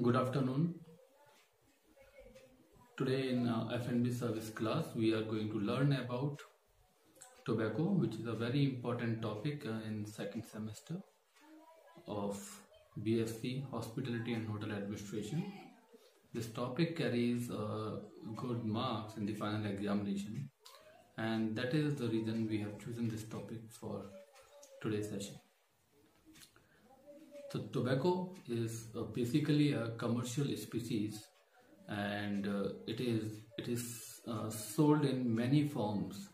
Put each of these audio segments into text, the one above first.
Good afternoon. Today in uh, F&B service class we are going to learn about tobacco which is a very important topic uh, in second semester of BSc Hospitality and Hotel Administration. This topic carries uh, good marks in the final examination and that is the reason we have chosen this topic for today's session. So tobacco is uh, basically a commercial species and uh, it is it is uh, sold in many forms.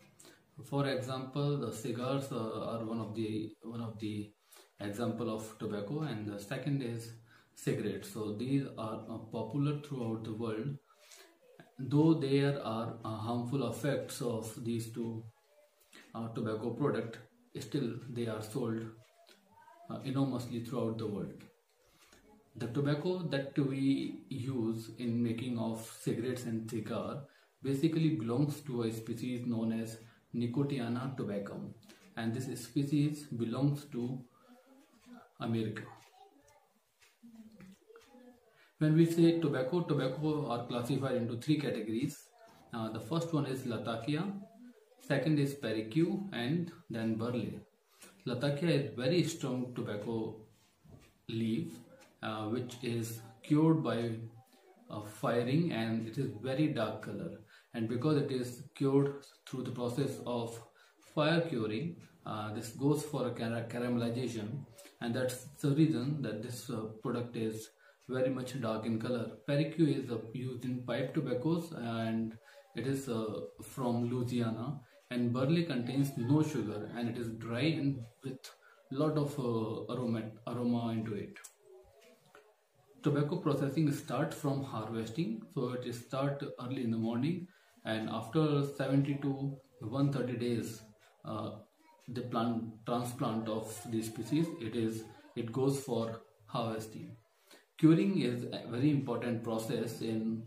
For example, the cigars uh, are one of the one of the example of tobacco and the second is cigarettes. So these are uh, popular throughout the world though there are uh, harmful effects of these two tobacco product still they are sold uh, enormously throughout the world the tobacco that we use in making of cigarettes and cigar basically belongs to a species known as nicotiana tabacum and this species belongs to america when we say tobacco, tobacco are classified into three categories. Uh, the first one is Latakia, second is Perique, and then Burley. Latakia is very strong tobacco leaf, uh, which is cured by uh, firing and it is very dark color. And because it is cured through the process of fire curing, uh, this goes for a car caramelization, and that's the reason that this uh, product is very much dark in color. Perique is uh, used in pipe tobaccos and it is uh, from Louisiana and Burley contains no sugar and it is dry and with lot of uh, aroma, aroma into it. Tobacco processing starts from harvesting. So it starts early in the morning and after 70 to 130 days uh, the plant transplant of the species it is it goes for harvesting. Curing is a very important process in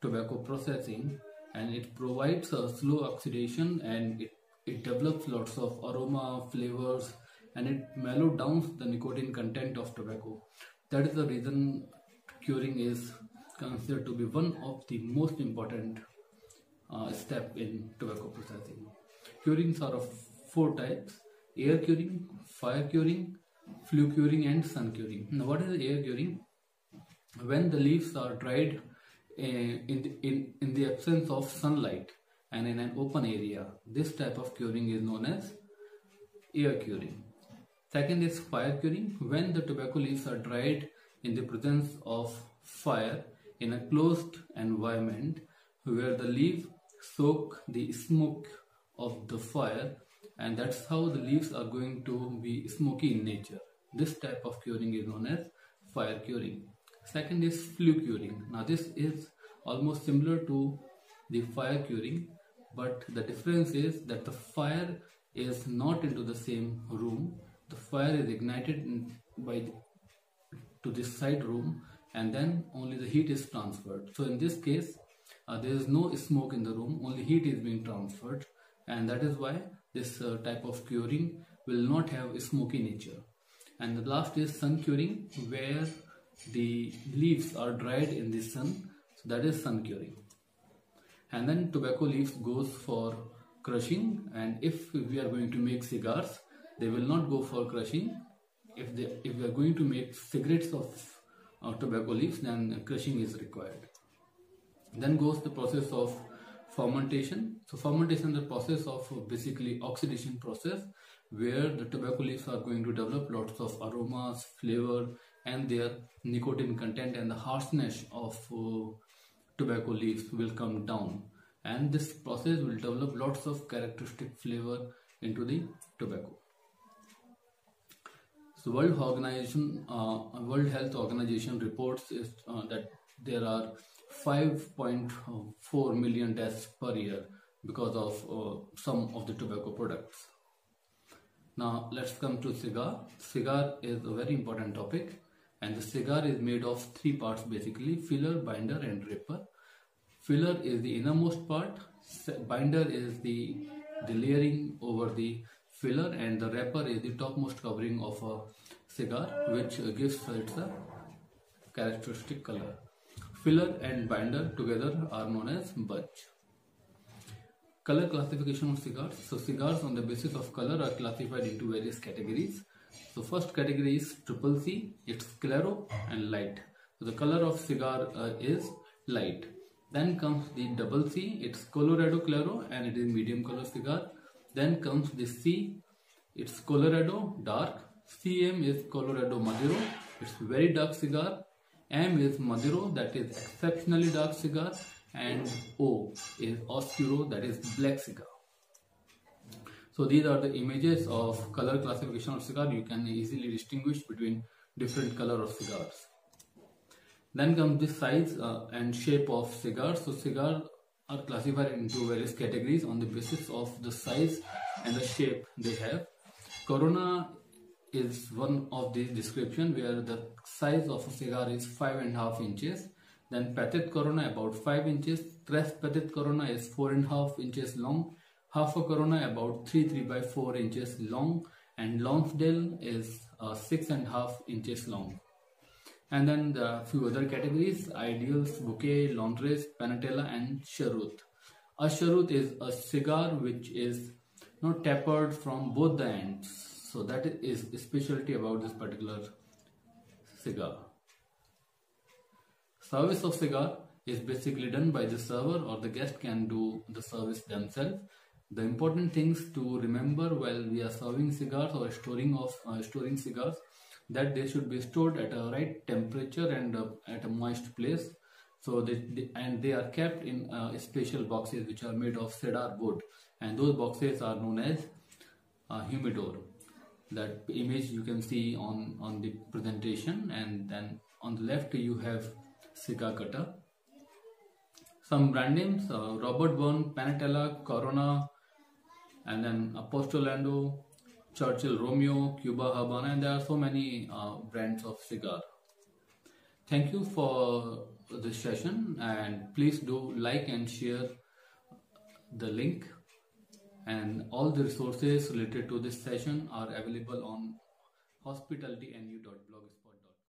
tobacco processing and it provides a slow oxidation and it, it develops lots of aroma, flavors and it mellow down the nicotine content of tobacco. That is the reason curing is considered to be one of the most important uh, step in tobacco processing. Curings are of four types, air curing, fire curing, flue curing and sun curing. Now what is air curing? when the leaves are dried Uh, in, the, in, in the absence of sunlight and in an open area, this type of curing is known as air curing. Second is fire curing, when the tobacco leaves are dried in the presence of fire in a closed environment where the leaves soak the smoke of the fire and that's how the leaves are going to be smoky in nature. This type of curing is known as fire curing. Second is flue curing. Now this is almost similar to the fire curing but the difference is that the fire is not into the same room. The fire is ignited by the, to this side room and then only the heat is transferred. So in this case uh, there is no smoke in the room only heat is being transferred and that is why this uh, type of curing will not have a smoky nature. And the last is sun curing where the leaves are dried in the sun so that is sun curing. And then tobacco leaves goes for crushing and if we are going to make cigars they will not go for crushing. If they if we are going to make cigarettes of uh, tobacco leaves then crushing is required. Then goes the process of fermentation. So fermentation is the process of basically oxidation process where the tobacco leaves are going to develop lots of aromas flavor and their nicotine content and the harshness of uh, tobacco leaves will come down and this process will develop lots of characteristic flavor into the tobacco. So World Organization, uh, World Health Organization reports is, uh, that there are 5.4 million deaths per year because of uh, some of the tobacco products. Now let's come to cigar. Cigar is a very important topic and the cigar is made of three parts basically filler binder and wrapper filler is the innermost part binder is the layering over the filler and the wrapper is the topmost covering of a cigar which uh, gives it a characteristic color. Filler and binder together are known as bunch. Color classification of cigars. So cigars on the basis of color are classified into various categories. So first category is triple C. It's claro and light. So the color of cigar uh, is light. Then comes the double C. It's Colorado Claro and it is medium color cigar. Then comes the C. It's Colorado dark. CM is Colorado Maduro. It's very dark cigar. M is Maduro that is exceptionally dark cigar and O is Oscuro that is black cigar. So these are the images of color classification of cigar. You can easily distinguish between different color of cigars. Then comes the size uh, and shape of cigars. So cigars are classified into various categories on the basis of the size and the shape they have. Corona is one of these description where the size of a cigar is five and a half inches then Petit Corona about 5 inches. Tres Petit Corona is 4 and half inches long. Half a Corona about 3 3 by 4 inches long. And Lonsdale is uh, 6 and half inches long. And then the few other categories, Ideals, Bouquet, Londres, Panatella and Cheroot. A Cheroot is a cigar which is not tapered from both the ends. So that is specialty about this particular cigar. Service of cigar is basically done by the server or the guest can do the service themselves. The important things to remember while we are serving cigars or storing of uh, storing cigars that they should be stored at a right temperature and uh, at a moist place. So they, they, and they are kept in uh, special boxes which are made of cedar wood and those boxes are known as uh, humidor. That image you can see on on the presentation and then on the left you have cigar cutter. Some brand names uh, Robert Burn, Panatella, Corona, and then Apostolando, Churchill Romeo, Cuba Habana, and there are so many uh, brands of cigar. Thank you for this session, and please do like and share the link. And all the resources related to this session are available on hospitalitynu.blogspot.